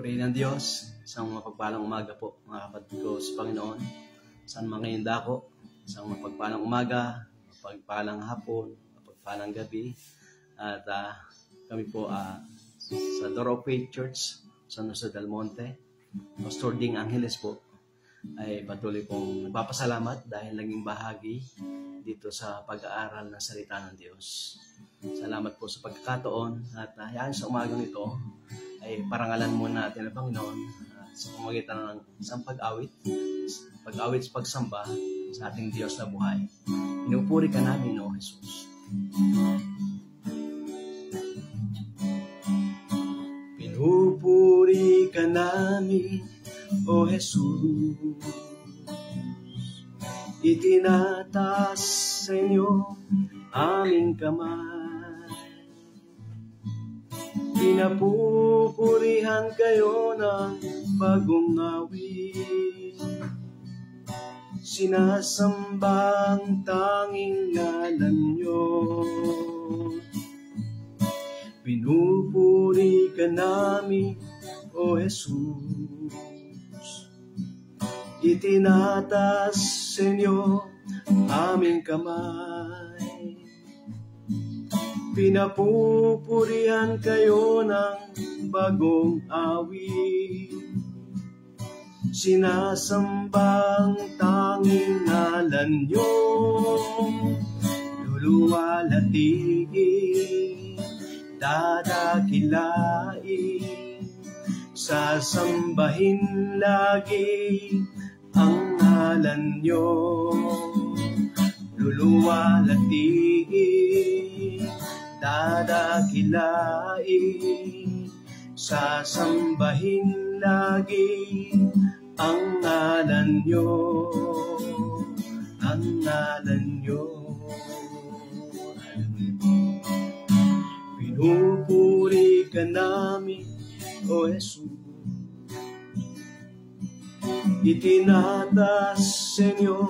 Purihin ng Diyos, isang mapagpalang umaga po mga kapatid ko sa Panginoon. Saan man kayong dako, isang mapagpalang umaga, mapagpalang hapon, mapagpalang gabi. At uh, kami po uh, sa Door Faith Church, San Jose del Monte, Pastor Ding Angeles po, ay patuloy pong nagpapasalamat dahil naging bahagi dito sa pag-aaral ng salita ng Diyos. Salamat po sa pagkakataon at uh, sa umagang ito ay parangalan muna natin ang Panginoon uh, sa pamagitan ng isang pag-awit, pag-awit sa pagsamba sa ating Diyos na buhay. Pinupuri ka namin, O Jesus. Pinupuri ka namin, O Jesus. Itinatas sa inyo aming kamay Pinapupurihan kayo ng bagong awit. Sinasambang tanging ngalan nyo. Pinupuri ka namin, O Jesus. Itinatas sa inyo aming kamay Pinapupurihan kayo ng bagong awit. Sinasambang tanging ngalan nyo. Luluwalatiin, dadakilain, sasambahin lagi ang ngalan nyo. Luluwalatiin, dadakilain, sasambahin lagi ang ngalan nyo, ang ngalan nyo. Pinupuri ka namin, O Jesus. Itinatas sa inyo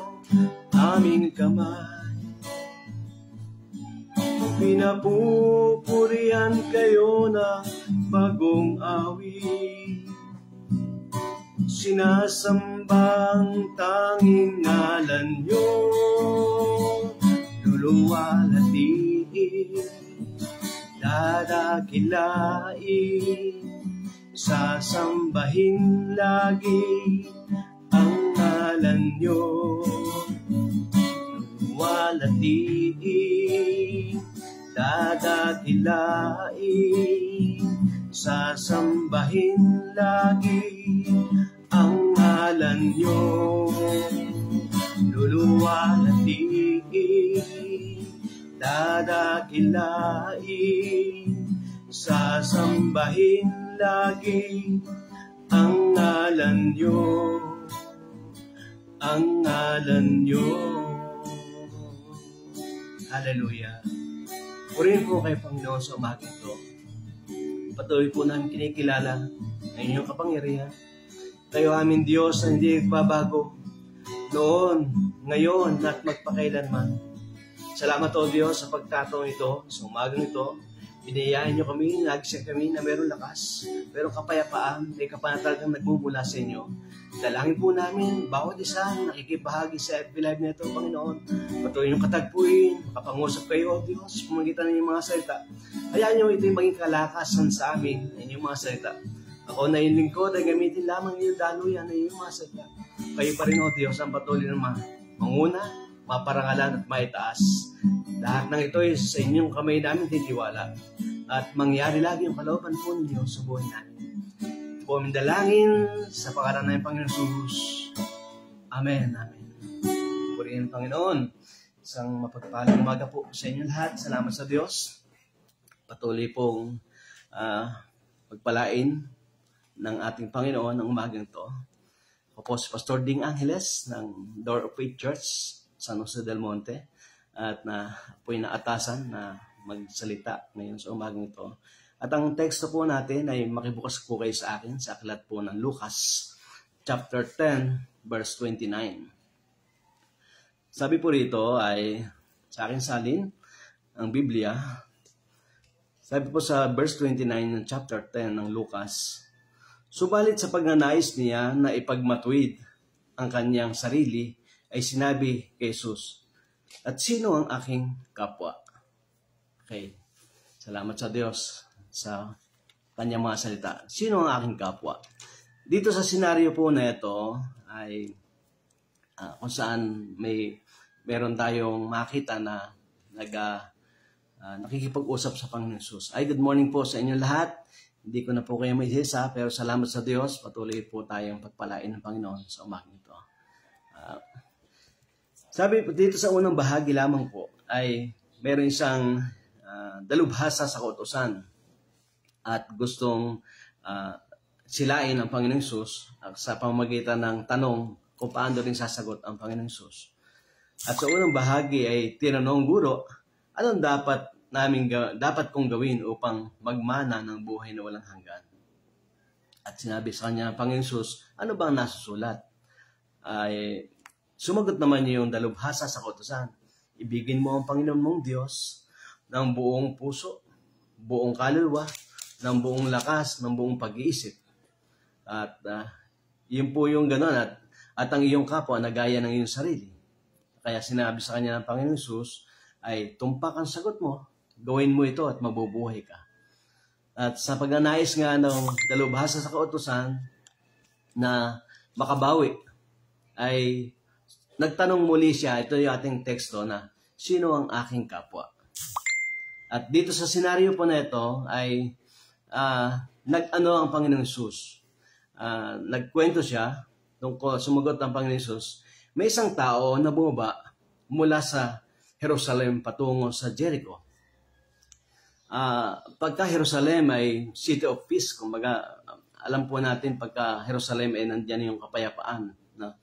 aming kamay Pinapupurihan kayo na bagong awit. Sinasambang tanging ngalan nyo, luluwalatiin, dadakilain, sasambahin lagi ang ngalan nyo, luluwalatiin, dadakilain, sasambahin lagi ang ngalan nyo. Luluwalatiin, dadakilain, sasambahin lagi ang ngalan nyo. Ang ngalan nyo. Hallelujah. Purihin po kay Panginoon sa umaga ito. Patuloy po namin kinikilala ang inyong kapangyarihan. Kayo aming Diyos na hindi nagbabago noon, ngayon, at magpakailanman. Salamat o Diyos sa pagkataon ito, sa umagang ito. Binayahan niyo kami, nagising kami na meron lakas, meron kapayapaan, may kapanatalagang nagmumula sa inyo. Dalangin po namin, bawat isa nakikibahagi sa FB Live na ito, Panginoon. Patuloy yung katagpuin, makapangusap kayo, Diyos, pumagitan ng mga salita. Hayaan niyo ito yung maging kalakasan sa amin, inyong mga salita. Ako na yung lingkod ay gamitin lamang yung daluyan na inyong mga salita. Kayo pa rin, O Diyos, ang patuloy ng mga manguna, maparangalan at maitaas. Lahat ng ito ay sa inyong kamay namin titiwala. At mangyari lagi yung kalooban po ninyo sa buhay namin po aming dalangin sa pangalan ng Panginoon Jesus. Amen. Amen. Purihin Panginoon. Isang mapagpalang umaga po sa inyo lahat. Salamat sa Diyos. Patuloy pong uh, pagpalain ng ating Panginoon ng umagang to. Ako po si Pastor Ding Angeles ng Door of Faith Church, San Jose del Monte. At na po'y naatasan na magsalita ngayon sa umagang ito at ang teksto po natin ay makibukas po kayo sa akin sa aklat po ng Lucas chapter 10 verse 29. Sabi po rito ay sa akin salin ang Biblia. Sabi po sa verse 29 ng chapter 10 ng Lucas, Subalit sa pagnanais niya na ipagmatuwid ang kanyang sarili, ay sinabi kay Jesus, At sino ang aking kapwa? Okay. Salamat sa Diyos sa kanyang mga salita. Sino ang aking kapwa? Dito sa senaryo po na ito ay uh, kung saan may meron tayong makita na nag uh, nakikipag-usap sa Panginoon Jesus. Ay, good morning po sa inyo lahat. Hindi ko na po kayo may hisa, pero salamat sa Diyos. Patuloy po tayong pagpalain ng Panginoon sa umagang sabi dito sa unang bahagi lamang po ay meron isang uh, dalubhasa sa kautosan at gustong uh, silain ang Panginoong Sus sa pamamagitan ng tanong kung paano rin sasagot ang Panginoong Sus. At sa unang bahagi ay tinanong guro, anong dapat namin dapat kong gawin upang magmana ng buhay na walang hanggan. At sinabi sa kanya, Panginoon Jesus, ano bang nasusulat? Ay, sumagot naman niya yung dalubhasa sa kautosan. Ibigin mo ang Panginoon mong Diyos ng buong puso, buong kaluluwa, ng buong lakas, ng buong pag-iisip. At uh, yun po yung gano'n. At, at ang iyong kapwa nagaya ng iyong sarili. Kaya sinabi sa kanya ng Panginoon Jesus, ay tumpak ang sagot mo Gawin mo ito at mabubuhay ka. At sa pagnanais nga ng dalubhasa sa kautusan na makabawi, ay nagtanong muli siya, ito yung ating teksto na, sino ang aking kapwa? At dito sa senaryo po na ito ay uh, nag-ano ang Panginoong Isus. Uh, nagkwento siya, tungkol sumagot ang Panginoong Isus, may isang tao na bumaba mula sa Jerusalem patungo sa Jericho uh, pagka Jerusalem ay city of peace, kumbaga alam po natin pagka Jerusalem ay nandiyan yung kapayapaan. No?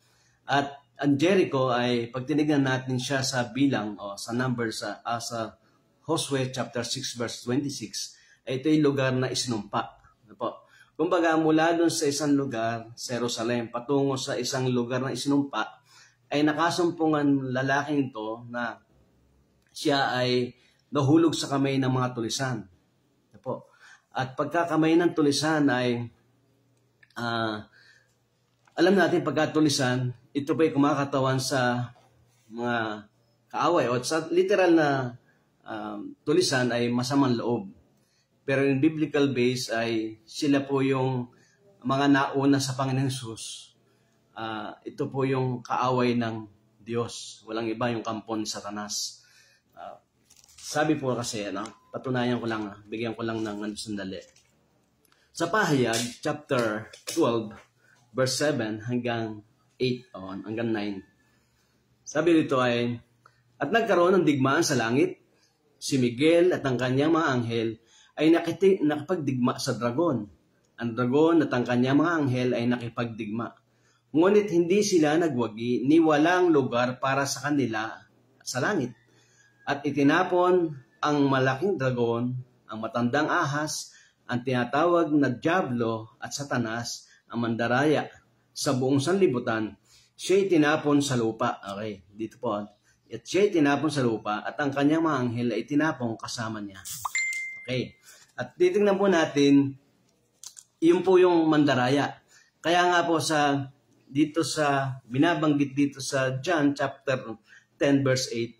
At ang Jericho ay pag tinignan natin siya sa bilang o sa numbers sa, uh, sa Josue chapter 6 verse 26, ay ito yung lugar na isinumpa. Ano po? Kumbaga mula doon sa isang lugar, sa Jerusalem, patungo sa isang lugar na isinumpa, ay nakasumpungan lalaking to na siya ay nahulog sa kamay ng mga tulisan. Po. At pagkakamay ng tulisan ay uh, alam natin pagkatulisan, ito pa ay kumakatawan sa mga kaaway o sa literal na um, tulisan ay masamang loob. Pero in biblical base ay sila po yung mga nauna sa Panginoon Jesus. Uh, ito po yung kaaway ng Diyos. Walang iba yung kampon ni Satanas. Uh, sabi po kasi, ano, patunayan ko lang, bigyan ko lang ng ano, sandali. Sa pahayag, chapter 12, verse 7 hanggang 8, oh, hanggang 9. Sabi dito ay, At nagkaroon ng digmaan sa langit, si Miguel at ang kanyang mga anghel ay nakiti, nakapagdigma sa dragon. Ang dragon at ang kanyang mga anghel ay nakipagdigma. Ngunit hindi sila nagwagi ni walang lugar para sa kanila sa langit at itinapon ang malaking dragon, ang matandang ahas, ang tinatawag na Diablo at Satanas, ang mandaraya, sa buong sanlibutan, siya tinapon sa lupa. Okay, dito po. At siya tinapon sa lupa at ang kanyang mga anghel ay tinapon kasama niya. Okay. At titingnan po natin, yun po yung mandaraya. Kaya nga po sa dito sa binabanggit dito sa John chapter 10 verse 8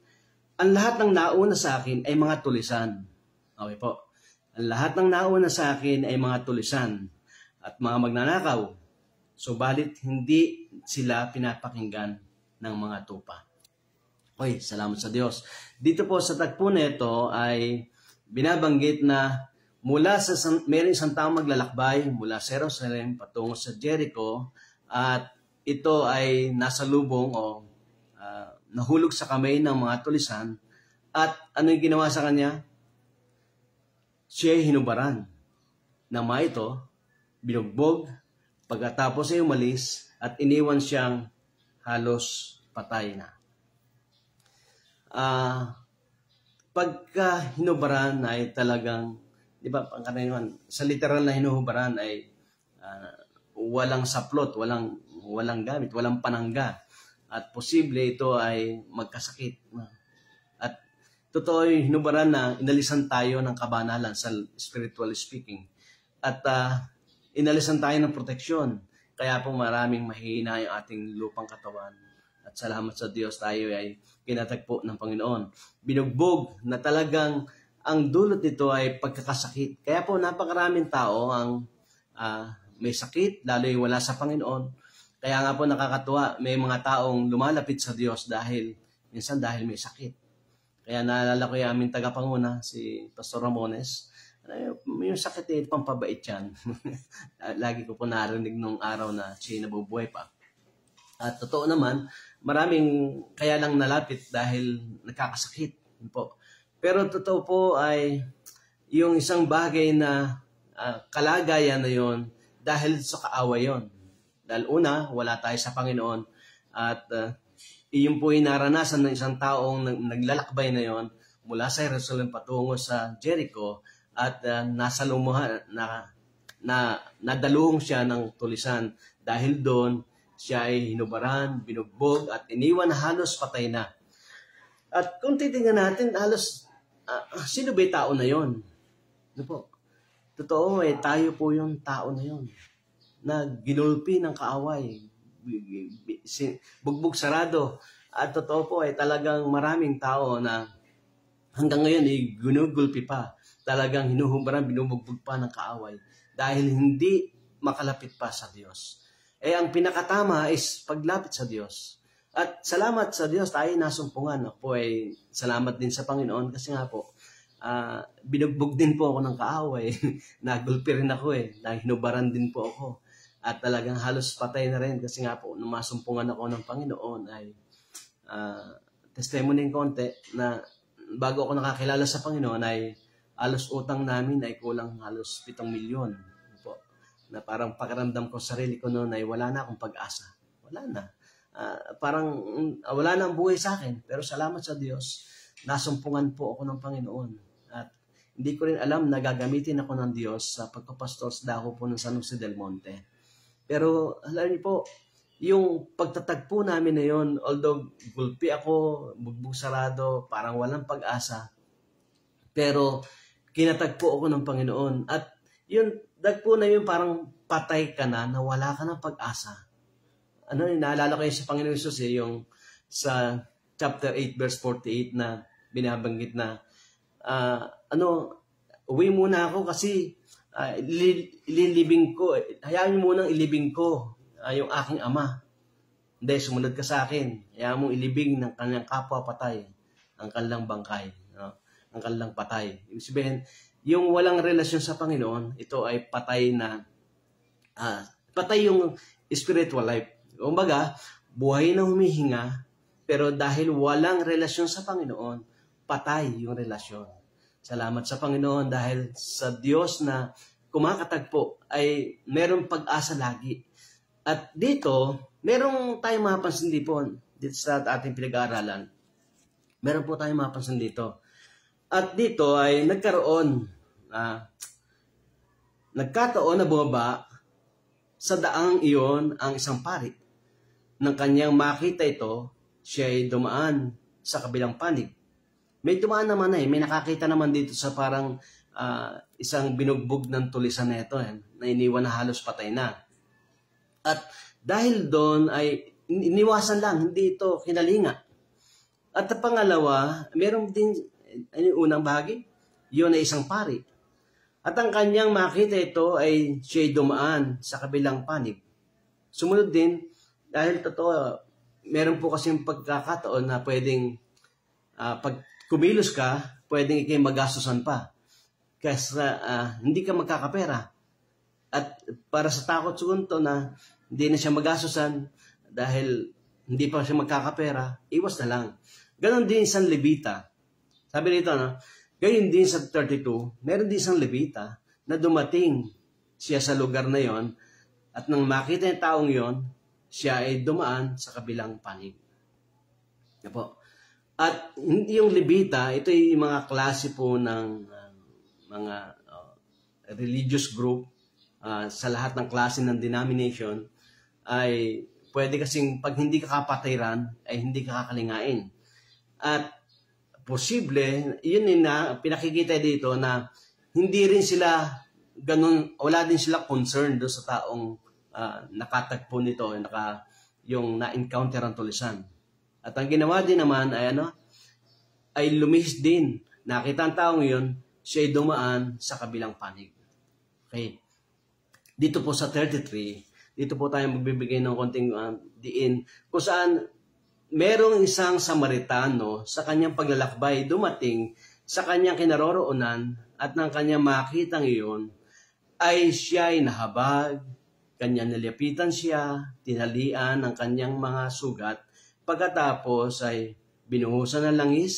ang lahat ng nauna sa akin ay mga tulisan. Okay po. Ang lahat ng nauna sa akin ay mga tulisan at mga magnanakaw. Subalit hindi sila pinapakinggan ng mga tupa. Okay, salamat sa Diyos. Dito po sa tagpo nito ay binabanggit na mula sa meron isang taong maglalakbay mula sa Jerusalem patungo sa Jericho at ito ay nasa lubong o nahulog sa kamay ng mga tulisan at ano yung ginawa sa kanya? Siya hinubaran. Nama ito, binugbog, pagkatapos ay umalis at iniwan siyang halos patay na. Uh, pagka hinubaran ay talagang, di ba, pangkaraniwan, sa literal na hinuhubaran ay uh, walang saplot, walang walang gamit, walang panangga at posible ito ay magkasakit. At totoo hinubaran na inalisan tayo ng kabanalan sa spiritually speaking. At uh, inalisan tayo ng proteksyon. Kaya po maraming mahina yung ating lupang katawan. At salamat sa Diyos tayo ay kinatagpo ng Panginoon. Binugbog na talagang ang dulot nito ay pagkakasakit. Kaya po napakaraming tao ang uh, may sakit, lalo yung wala sa Panginoon. Kaya nga po nakakatuwa, may mga taong lumalapit sa Diyos dahil, minsan dahil may sakit. Kaya naalala ko yung aming tagapanguna, si Pastor Ramones, yung sakit eh, pampabait yan. Lagi ko po narinig nung araw na siya nabubuhay pa. At totoo naman, maraming kaya lang nalapit dahil nakakasakit po. Pero totoo po ay yung isang bagay na uh, kalagayan na yon dahil sa kaawa yon. Dahil una, wala tayo sa Panginoon at uh, iyon po ay naranasan ng isang taong naglalakbay na yon mula sa Jerusalem patungo sa Jericho at uh, nasa lumuhan na na nadalung siya ng tulisan dahil doon siya ay hinubaran, binugbog at iniwan halos patay na. At kung titingnan natin, halos uh, sino ba tao na yon? Ano po? Totoo eh, tayo po yung tao na yon na ginulpi ng kaaway, bugbog sarado. At totoo po eh, talagang maraming tao na hanggang ngayon ay eh, ginugulpi pa talagang hinuhumbaran, binubugbog pa ng kaaway dahil hindi makalapit pa sa Diyos. Eh, ang pinakatama is paglapit sa Diyos. At salamat sa Diyos, tayo nasumpungan. Po ay salamat din sa Panginoon kasi nga po, uh, binugbog din po ako ng kaaway. Nagulpi rin ako eh. Nahinubaran din po ako. At talagang halos patay na rin kasi nga po, nung ako ng Panginoon ay uh, testimony konti na bago ako nakakilala sa Panginoon ay alos utang namin ay kulang halos 7 milyon. Po. Na parang pakiramdam ko sarili ko noon ay wala na akong pag-asa. Wala na. Uh, parang uh, wala na ang buhay sa akin. Pero salamat sa Diyos, nasumpungan po ako ng Panginoon. At hindi ko rin alam na gagamitin ako ng Diyos sa pagpapastor sa dako po ng San Jose del Monte. Pero alam niyo po, yung pagtatagpo namin na yon, although gulpi ako, bugbog sarado, parang walang pag-asa, pero kinatagpo ako ng Panginoon. At yun, dagpo na yun parang patay ka na, na wala ka ng pag-asa. Ano, naalala ko yun sa Panginoon Jesus eh, yung sa chapter 8 verse 48 na binabanggit na uh, ano, uwi muna ako kasi uh, ililibing ko, hayaan mo munang ilibing ko uh, yung aking ama. Hindi, sumunod ka sa akin. Hayaan mo ilibing ng kanyang kapwa patay ang kanilang bangkay ang kanilang patay. Ibig sabihin, yung walang relasyon sa Panginoon, ito ay patay na, uh, patay yung spiritual life. Kumbaga, buhay na humihinga, pero dahil walang relasyon sa Panginoon, patay yung relasyon. Salamat sa Panginoon dahil sa Diyos na kumakatagpo ay merong pag-asa lagi. At dito, merong tayong mapansin dito, dito sa ating pinag-aaralan. Meron po tayong mapansin dito at dito ay nagkaroon, uh, nagkataon na bumaba sa daang iyon ang isang pari. Nang kanyang makita ito, siya ay dumaan sa kabilang panig. May dumaan naman eh, may nakakita naman dito sa parang uh, isang binugbog ng tulisan na ito, eh, na iniwan na halos patay na. At dahil doon ay iniwasan lang, hindi ito kinalinga. At pangalawa, meron din ano yung unang bahagi? Yun ay isang pari. At ang kanyang makita ito ay siya'y dumaan sa kabilang panig. Sumunod din, dahil totoo, meron po kasi pagkakataon na pwedeng uh, pag kumilos ka, pwedeng ikay magastusan pa. Kasi uh, hindi ka magkakapera. At para sa takot sugunto na hindi na siya magastusan dahil hindi pa siya magkakapera, iwas na lang. Ganon din isang Levita. Sabi nito, no? Gayun din sa 32, meron din isang Levita na dumating siya sa lugar na yon at nang makita yung taong yon, siya ay dumaan sa kabilang panig. Yan po. At yung Levita, ito yung mga klase po ng uh, mga uh, religious group uh, sa lahat ng klase ng denomination ay pwede kasing pag hindi ka kapatiran ay hindi ka kakalingain. At posible, yun din na pinakikita dito na hindi rin sila ganun, wala din sila concern doon sa taong uh, nakatagpo nito, naka, yung na-encounter ang tulisan. At ang ginawa din naman ay ano, ay lumihis din. Nakita ang taong yun, siya ay dumaan sa kabilang panig. Okay. Dito po sa 33, dito po tayo magbibigay ng konting uh, diin kung saan merong isang Samaritano sa kanyang paglalakbay dumating sa kanyang kinaroroonan at nang kanyang makitang iyon ay siya ay nahabag, kanya nilipitan siya, tinalian ang kanyang mga sugat, pagkatapos ay binuhusan ng langis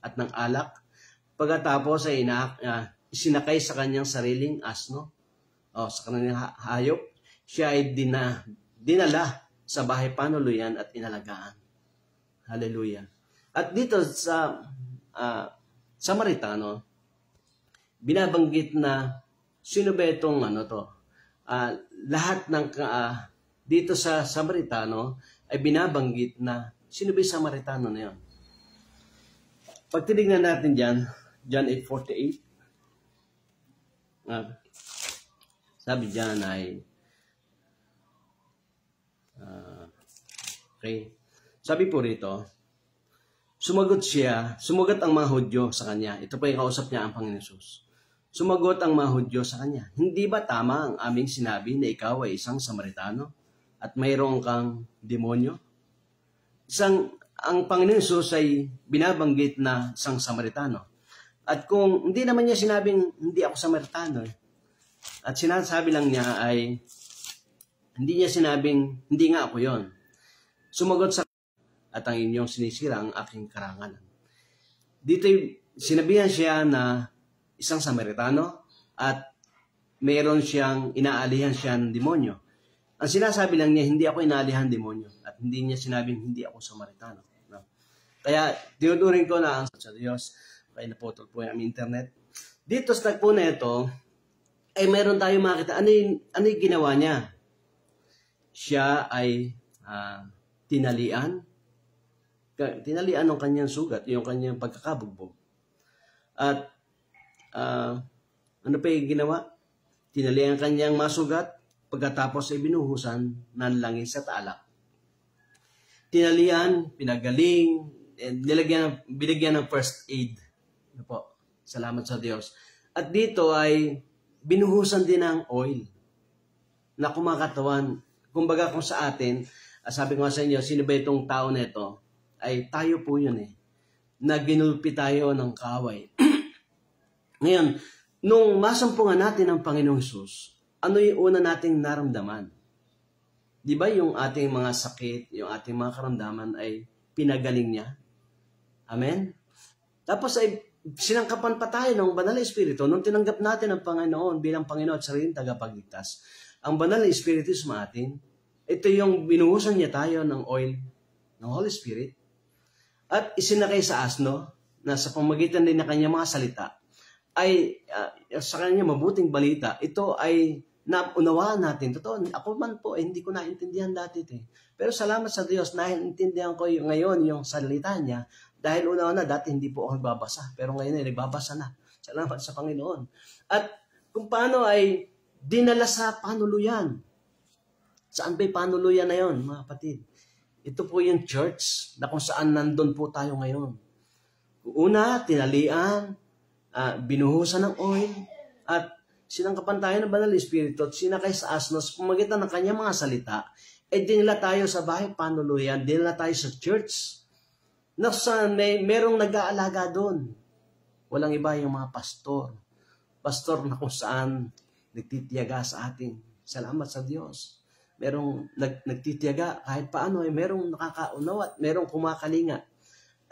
at ng alak, pagkatapos ay ina, uh, isinakay sa kanyang sariling asno o sa kanyang hayop, siya ay dina, dinala sa bahay panuluyan at inalagaan. Hallelujah. At dito sa uh, Samaritano, binabanggit na sino ba itong ano to? Uh, lahat ng uh, dito sa Samaritano ay binabanggit na sino ba yung Samaritano na yun? Pag tinignan natin dyan, John 8.48, uh, sabi dyan ay, uh, okay, sabi po rito, sumagot siya, sumagot ang mga Hudyo sa kanya. Ito pa yung kausap niya ang Panginoon Jesus. Sumagot ang mga Hudyo sa kanya, Hindi ba tama ang aming sinabi na ikaw ay isang Samaritano at mayroong kang demonyo? Isang, ang Panginoon Jesus ay binabanggit na isang Samaritano. At kung hindi naman niya sinabing hindi ako Samaritano, eh, at sinasabi lang niya ay, hindi niya sinabing, hindi nga ako yon. Sumagot sa at ang inyong sinisira ang aking karangalan. Dito sinabihan siya na isang Samaritano at mayroon siyang inaalihan siya ng demonyo. Ang sinasabi lang niya, hindi ako inaalihan demonyo at hindi niya sinabing hindi ako Samaritano. No? Kaya tinuturing ko na ang sa Diyos, kaya naputol po yung internet. Dito sa tagpo na ito, ay meron tayong makita. Ano yung, ano yung ginawa niya? Siya ay uh, tinalian. Tinalian ng kanyang sugat, yung kanyang pagkakabugbog. At uh, ano pa yung ginawa? Tinalian ang kanyang masugat, pagkatapos ay binuhusan ng langis at alak. Tinalian, pinagaling, nilagyan, binigyan ng first aid. Ano po? Salamat sa Diyos. At dito ay binuhusan din ng oil na kumakatawan. Kumbaga kung sa atin, ah, sabi ko sa inyo, sino ba itong tao na ito? Ay tayo po yun eh. Na ginulpi tayo ng kaway. Ngayon, nung masampungan natin ang Panginoong Sus, ano yung una nating naramdaman? Di ba yung ating mga sakit, yung ating mga karamdaman ay pinagaling niya? Amen? Tapos ay sinangkapan pa tayo ng banal na Espiritu nung tinanggap natin ang Panginoon bilang Panginoon at sariling tagapagligtas. Ang banal na Espiritu sa atin, ito yung binuhusan niya tayo ng oil ng Holy Spirit at isinakay sa asno na sa pamagitan din ng kanyang mga salita ay uh, sa kanya mabuting balita, ito ay naunawaan natin. Totoo, ako man po, eh, hindi ko naintindihan dati ito. Eh. Pero salamat sa Diyos, naintindihan ko yung, ngayon yung salita niya dahil una-una, dati hindi po ako nagbabasa. Pero ngayon ay nagbabasa na. Salamat sa Panginoon. At kung paano ay dinala sa panuluyan. Saan ba'y panuluyan na yon, mga kapatid? Ito po yung church na kung saan nandun po tayo ngayon. Una, tinalian, uh, binuhusan ng oil, at sinangkapan tayo ng banal espiritu at sinakay sa asnos pumagitan ng kanyang mga salita, eh dinala tayo sa bahay panuluyan, dinala tayo sa church Nasa may merong nag-aalaga doon. Walang iba yung mga pastor. Pastor na kung saan nagtitiyaga sa atin. Salamat sa Diyos. Merong nag, nagtitiyaga kahit paano ay merong nakakaunaw at merong kumakalinga.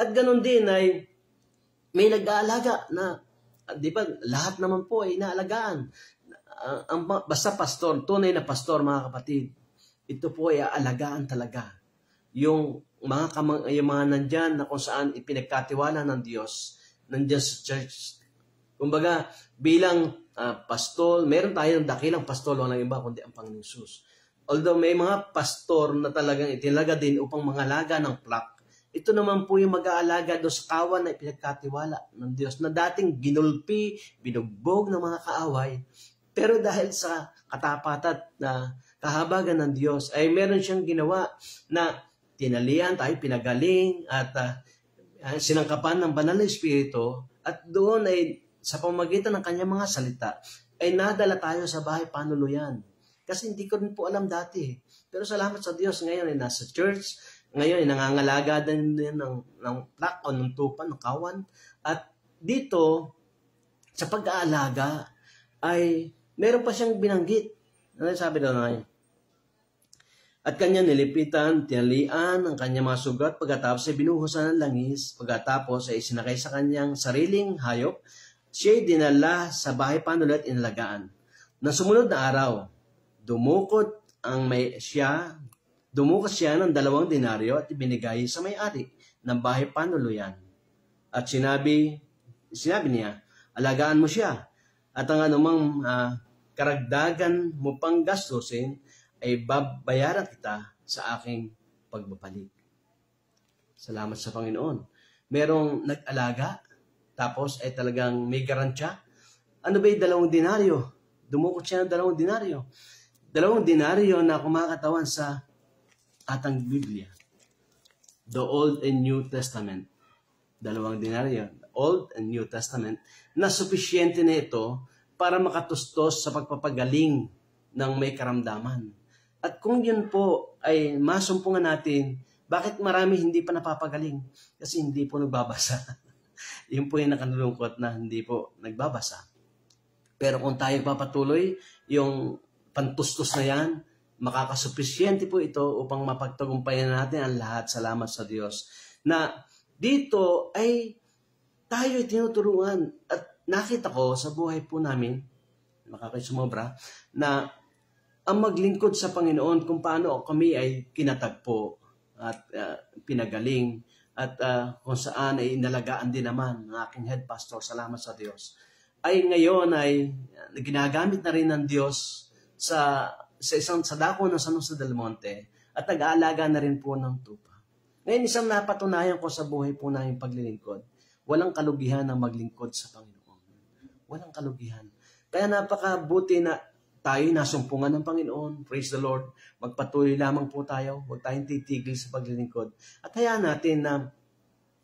At ganun din ay may nag-aalaga na di ba lahat naman po ay inaalagaan. Ang, basta pastor, tunay na pastor mga kapatid, ito po ay aalagaan talaga. Yung mga kamang, yung mga nandyan na kung saan ipinagkatiwala ng Diyos, nandyan sa church. Kumbaga, bilang uh, pastol, meron tayo ng dakilang pastol, walang iba kundi ang Panginoon Jesus. Although may mga pastor na talagang itinaga din upang mangalaga ng flock, ito naman po yung mag-aalaga doon sa kawan na ipinagkatiwala ng Diyos na dating ginulpi, binugbog ng mga kaaway, Pero dahil sa katapatan na kahabagan ng Diyos, ay meron siyang ginawa na tinalian tayo, pinagaling, at uh, sinangkapan ng banal na Espiritu, at doon ay sa pamagitan ng kanyang mga salita, ay nadala tayo sa bahay panuluyan. Kasi hindi ko rin po alam dati. Pero salamat sa Diyos, ngayon ay nasa church, ngayon ay nangangalaga din, ng, ng plak o ng tupan, ng kawan. At dito, sa pag-aalaga, ay meron pa siyang binanggit. Ano sabi doon ay? At kanya nilipitan, tinalian ang kanyang mga sugat, pagkatapos ay binuhusan ng langis, pagkatapos ay sinakay sa kanyang sariling hayop, siya'y dinala sa bahay panulat inalagaan. Na sumunod na araw, dumukot ang may siya Dumukas siya ng dalawang denaryo at ibinigay sa may-ari ng bahay panuluyan. At sinabi, sinabi niya, alagaan mo siya. At ang anumang uh, karagdagan mo pang gastusin ay babayaran kita sa aking pagbabalik. Salamat sa Panginoon. Merong nag-alaga, tapos ay talagang may garantya. Ano ba yung dalawang denaryo? Dumukot siya ng dalawang denaryo. Dalawang denaryo na kumakatawan sa at ang Biblia. The Old and New Testament. Dalawang dinaryo. Old and New Testament na sufisyente na ito para makatustos sa pagpapagaling ng may karamdaman. At kung yun po ay masumpungan natin, bakit marami hindi pa napapagaling? Kasi hindi po nagbabasa. yun po yung nakanulungkot na hindi po nagbabasa. Pero kung tayo papatuloy, yung pantustos na yan, Makakasupisyente po ito upang mapagtagumpayan natin ang lahat. Salamat sa Diyos. Na dito ay tayo ay tinuturuan at nakita ko sa buhay po namin, makakasumobra, na ang maglingkod sa Panginoon kung paano kami ay kinatagpo at uh, pinagaling at uh, kung saan ay inalagaan din naman ng aking head pastor, salamat sa Diyos, ay ngayon ay ginagamit na rin ng Diyos sa sa isang sa dako ng San Jose del Monte at nag-aalaga na rin po ng tupa. Ngayon, isang napatunayan ko sa buhay po namin paglilingkod, walang kalugihan ang maglingkod sa Panginoon. Walang kalugihan. Kaya napakabuti na tayo nasumpungan ng Panginoon. Praise the Lord. Magpatuloy lamang po tayo. Huwag tayong titigil sa paglilingkod. At hayaan natin na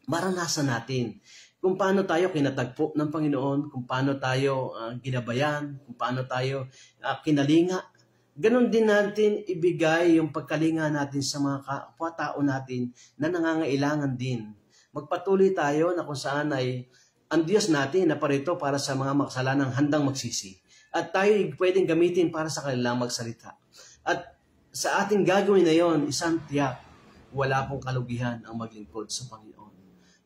maranasan natin kung paano tayo kinatagpo ng Panginoon, kung paano tayo uh, ginabayan, kung paano tayo uh, kinalinga Ganon din natin ibigay yung pagkalinga natin sa mga kapwa-tao natin na nangangailangan din. Magpatuloy tayo na kung saan ay ang Diyos natin na parito para sa mga makasalanang handang magsisi. At tayo pwedeng gamitin para sa kanilang magsalita. At sa ating gagawin na yon, isang tiyak, wala pong kalugihan ang maglingkod sa Panginoon.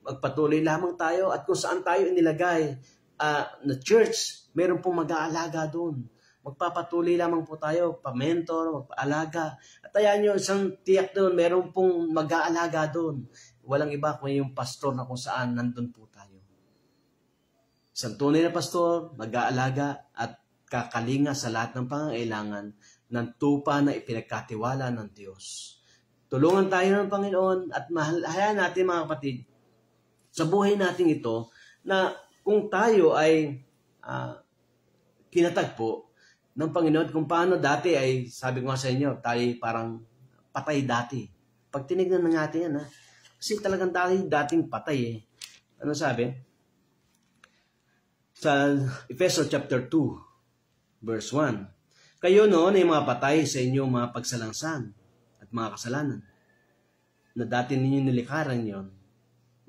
Magpatuloy lamang tayo at kung saan tayo inilagay uh, na church, meron pong mag-aalaga doon magpapatuloy lamang po tayo, pa-mentor, magpaalaga. At ayan nyo, isang tiyak doon, meron pong mag-aalaga doon. Walang iba kung yung pastor na kung saan nandun po tayo. Isang tunay na pastor, mag-aalaga at kakalinga sa lahat ng pangangailangan ng tupa na ipinagkatiwala ng Diyos. Tulungan tayo ng Panginoon at mahal, hayaan natin mga kapatid, sa buhay natin ito, na kung tayo ay uh, kinatagpo, ng Panginoon kung paano dati ay, sabi ko nga sa inyo, tayo parang patay dati. Pag tinignan na natin yan, ha? Kasi talagang dati, dating patay eh. Ano sabi? Sa Ephesians chapter 2, verse 1. Kayo noon ay mga patay sa inyong mga pagsalangsan at mga kasalanan na dati ninyo nilikaran yon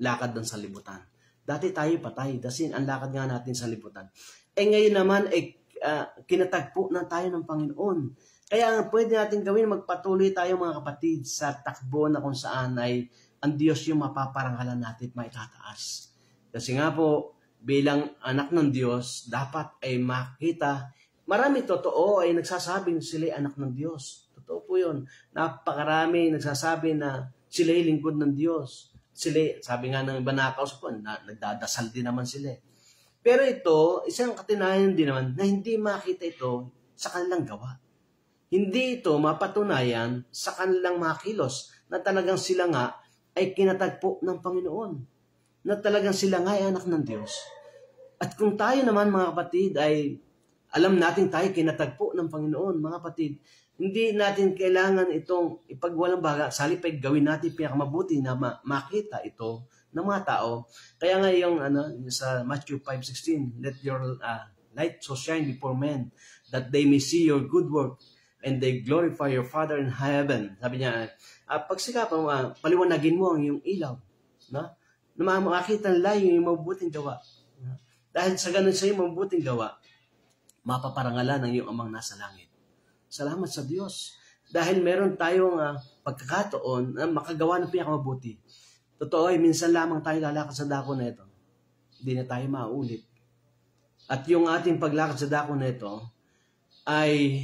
lakad ng salibutan. Dati tayo patay, kasi ang lakad nga natin sa libutan. Eh ngayon naman, eh, uh, kinatagpo na tayo ng Panginoon. Kaya pwede natin gawin, magpatuloy tayo mga kapatid sa takbo na kung saan ay ang Diyos yung mapaparangalan natin at maitataas. Kasi nga po, bilang anak ng Diyos, dapat ay makita, marami totoo ay nagsasabing sila anak ng Diyos. Totoo po yun. Napakarami nagsasabi na sila lingkod ng Diyos. Sila, sabi nga ng iba nakaus po, na, nagdadasal din naman sila. Pero ito, isang katinayan din naman na hindi makita ito sa kanilang gawa. Hindi ito mapatunayan sa kanilang mga kilos na talagang sila nga ay kinatagpo ng Panginoon. Na talagang sila nga ay anak ng Diyos. At kung tayo naman mga kapatid ay Alam natin tayo kinatagpo ng Panginoon, mga kapatid. Hindi natin kailangan itong ipagwalang baga, salipay gawin natin pinakamabuti na ma- makita ito ng mga tao. Kaya nga yung ano, sa Matthew 5.16, let your uh, light so shine before men, that they may see your good work and they glorify your Father in heaven. Sabi niya, uh, pagsikapan mo, uh, paliwanagin mo ang iyong ilaw. No? Na makakita nila yung mabubuting gawa. No? Dahil sa ganun sa iyong mabubuting gawa, mapaparangalan ng iyong amang nasa langit. Salamat sa Diyos. Dahil meron tayong uh, pagkakataon na makagawa ng pinakamabuti. Totoo ay minsan lamang tayo lalakad sa dako na ito. Hindi na tayo maulit. At yung ating paglakad sa dako na ito ay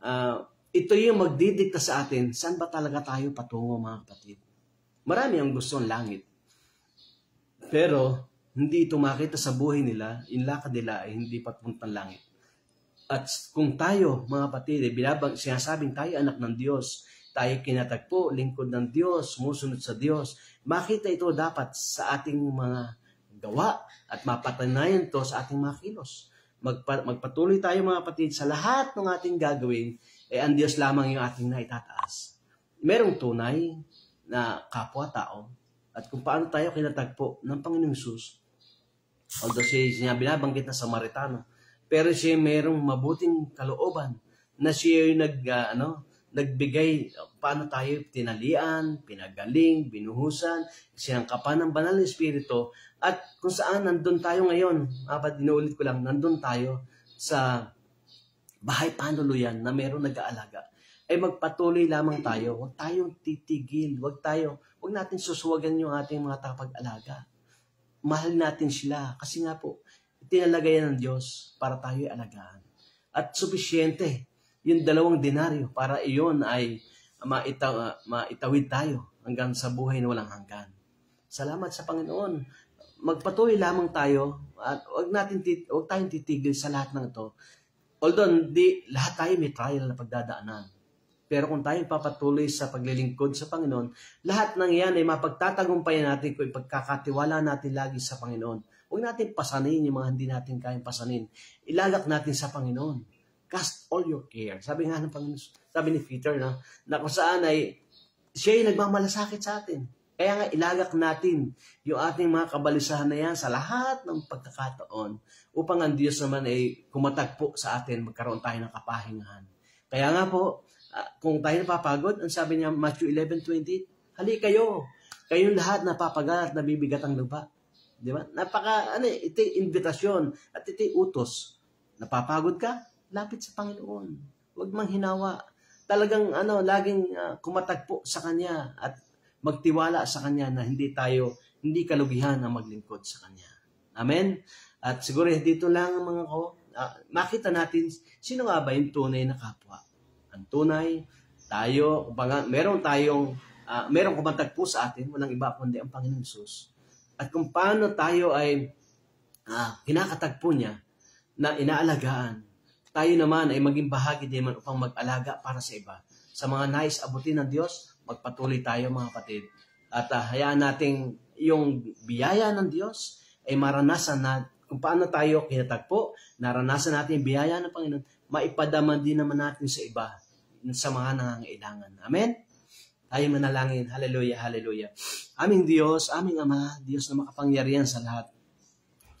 uh, ito yung magdidikta sa atin saan ba talaga tayo patungo mga kapatid. Marami ang gusto ng langit. Pero hindi ito makita sa buhay nila, yung lakad nila ay hindi papuntang langit. At kung tayo, mga kapatid, eh, binabag, sinasabing tayo anak ng Diyos, tayo kinatagpo, lingkod ng Diyos, sumusunod sa Diyos, makita ito dapat sa ating mga gawa at mapatanayan to sa ating mga kilos. Magpa, magpatuloy tayo mga kapatid sa lahat ng ating gagawin, eh ang Diyos lamang yung ating naitataas. Merong tunay na kapwa-tao at kung paano tayo kinatagpo ng Panginoong Sus, Although siya, siya binabanggit na Samaritano. Pero siya mayroong mabuting kalooban na siya yung nag, uh, ano, nagbigay paano tayo tinalian, pinagaling, binuhusan, sinangkapan ng banal na espiritu at kung saan nandun tayo ngayon, apat dinuulit ko lang, nandun tayo sa bahay panuluyan na meron nag-aalaga ay magpatuloy lamang tayo. Huwag tayong titigil. Huwag tayo, huwag natin susuwagan yung ating mga tapag-alaga mahal natin sila. Kasi nga po, tinalagay ng Diyos para tayo alagaan. At sufisyente yung dalawang denaryo para iyon ay maitaw, maitawid tayo hanggang sa buhay na walang hanggan. Salamat sa Panginoon. Magpatuloy lamang tayo at wag natin tit- wag tayong titigil sa lahat ng ito. Although di lahat tayo may trial na pagdadaanan. Pero kung tayo papatuloy sa paglilingkod sa Panginoon, lahat ng yan ay mapagtatagumpayan natin kung ipagkakatiwala natin lagi sa Panginoon. Huwag natin pasanin yung mga hindi natin kayang pasanin. Ilagak natin sa Panginoon. Cast all your care. Sabi nga ng Panginoon, sabi ni Peter, no, na kung saan ay siya ay nagmamalasakit sa atin. Kaya nga ilagak natin yung ating mga kabalisahan na yan sa lahat ng pagkakataon upang ang Diyos naman ay kumatagpo sa atin, magkaroon tayo ng kapahingahan. Kaya nga po, uh, kung tayo napapagod, ang sabi niya Matthew 11:20, hali kayo. Kayong lahat napapagal at nabibigat ang lupa. Di ba? Napaka, ano, ito invitasyon at ito utos. Napapagod ka? Lapit sa Panginoon. Huwag mang hinawa. Talagang, ano, laging uh, kumatagpo sa Kanya at magtiwala sa Kanya na hindi tayo, hindi kalugihan na maglingkod sa Kanya. Amen? At siguro dito lang mga ko, uh, makita natin sino nga ba yung tunay na kapwa ang tunay, tayo, kumbaga, meron tayong, uh, meron kumatagpo sa atin, walang iba kundi ang Panginoon Jesus. At kung paano tayo ay uh, kinakatagpo niya na inaalagaan, tayo naman ay maging bahagi din man upang mag-alaga para sa iba. Sa mga nais abutin ng Diyos, magpatuloy tayo mga kapatid. At uh, hayaan nating yung biyaya ng Diyos ay maranasan na kung paano tayo kinatagpo, naranasan natin yung biyaya ng Panginoon, maipadaman din naman natin sa iba sa mga nangangailangan. Amen? Tayo manalangin. Hallelujah, hallelujah. Aming Diyos, aming Ama, Diyos na makapangyarihan sa lahat.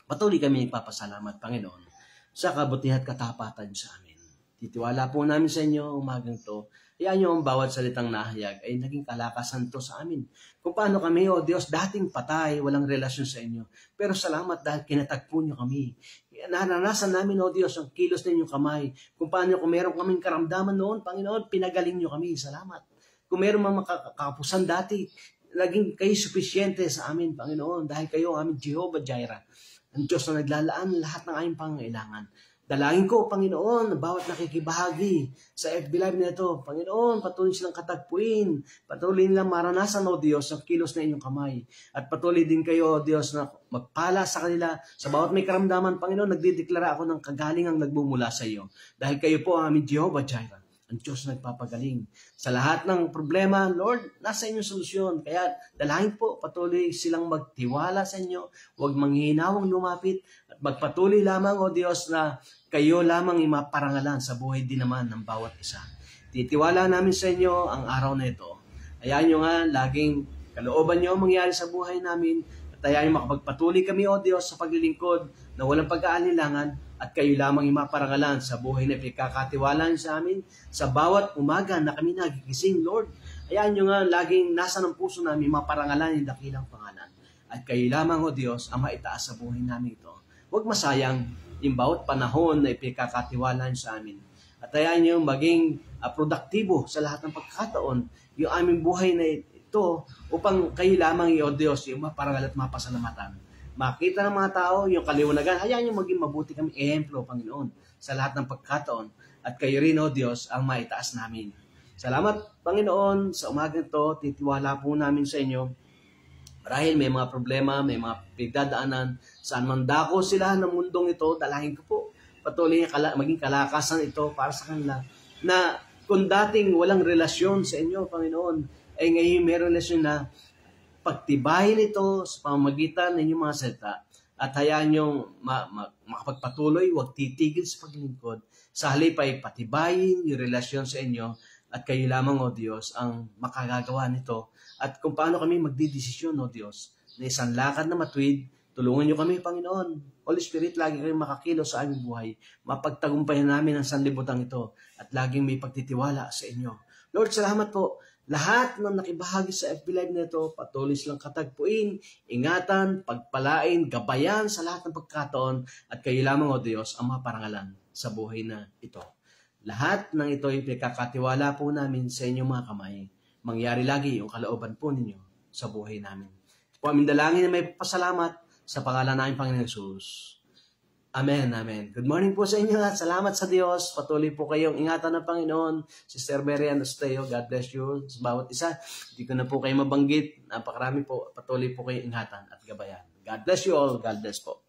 Patuloy kami nagpapasalamat, Panginoon, sa kabutihan at katapatan sa amin. Titiwala po namin sa inyo umagang to. Iyan nyo ang bawat salitang nahayag ay naging kalakasan to sa amin. Kung paano kami, O Diyos, dating patay, walang relasyon sa inyo. Pero salamat dahil kinatagpo nyo kami naranasan namin, O Diyos, ang kilos ninyong kamay. Kung paano, kung meron kaming karamdaman noon, Panginoon, pinagaling nyo kami. Salamat. Kung meron mga makakapusan dati, naging kayo sufisyente sa amin, Panginoon, dahil kayo ang aming Jehovah Jireh. Ang Diyos na naglalaan lahat ng aming pangailangan. Dalangin ko, Panginoon, bawat nakikibahagi sa FB Live na ito, Panginoon, patuloy silang katagpuin, patuloy nilang maranasan, O Diyos, ang kilos na inyong kamay. At patuloy din kayo, O Diyos, na magpala sa kanila. Sa bawat may karamdaman, Panginoon, nagdideklara ako ng kagalingang nagbumula sa iyo. Dahil kayo po ang aming Jehovah Jireh. Ang Diyos nagpapagaling. Sa lahat ng problema, Lord, nasa inyong solusyon. Kaya dalangin po, patuloy silang magtiwala sa inyo. Huwag manghihinawang lumapit at magpatuloy lamang, O Diyos, na kayo lamang imaparangalan sa buhay din naman ng bawat isa. Titiwala namin sa inyo ang araw na ito. Hayaan nyo nga, laging kalooban nyo mangyari sa buhay namin at hayaan makapagpatuloy kami, O Diyos, sa paglilingkod na walang pag-aalilangan at kayo lamang imaparangalan sa buhay na pinagkakatiwalaan sa amin sa bawat umaga na kami nagigising, Lord. Hayaan nyo nga laging nasa ng puso namin maparangalan yung dakilang pangalan. At kayo lamang, O Diyos, ang maitaas sa buhay namin ito. Huwag masayang yung bawat panahon na ipinagkakatiwalaan sa amin. At hayaan nyo maging uh, produktibo sa lahat ng pagkakataon yung aming buhay na ito upang kayo lamang, O Diyos, yung maparangal at mapasalamatan makita ng mga tao yung kaliwanagan. Hayaan nyo maging mabuti kami ehemplo, Panginoon, sa lahat ng pagkataon. At kayo rin, O Diyos, ang maitaas namin. Salamat, Panginoon, sa umaga ito. Titiwala po namin sa inyo. Marahil may mga problema, may mga pigdadaanan, saan man dako sila ng mundong ito, dalahin ko po. Patuloy kala, maging kalakasan ito para sa kanila na kung dating walang relasyon sa inyo, Panginoon, ay ngayon may relasyon na pagtibayin ito sa pamamagitan ng inyong mga salita at hayaan niyong ma- ma- makapagpatuloy, huwag titigil sa paglingkod. Sa halip ay patibayin yung relasyon sa inyo at kayo lamang, O Diyos, ang makagagawa nito. At kung paano kami magdidesisyon, O Diyos, na isang lakad na matuwid, tulungan niyo kami, Panginoon. Holy Spirit, lagi kayong makakilo sa aming buhay. Mapagtagumpayan namin ang sanlibutan ito at laging may pagtitiwala sa inyo. Lord, salamat po lahat ng nakibahagi sa FB Live nito, patuloy silang katagpuin, ingatan, pagpalain, gabayan sa lahat ng pagkataon at kayo lamang o Diyos ang maparangalan sa buhay na ito. Lahat ng ito ay pinakakatiwala po namin sa inyong mga kamay. Mangyari lagi yung kalooban po ninyo sa buhay namin. Po aming dalangin na may pasalamat sa pangalan namin Panginoon Jesus. Amen, amen. Good morning po sa inyo at salamat sa Diyos. Patuloy po kayong ingatan ng Panginoon. Sister Mary Anasteo, God bless you sa bawat isa. Hindi ko na po kayo mabanggit. Napakarami po. Patuloy po kayong ingatan at gabayan. God bless you all. God bless po.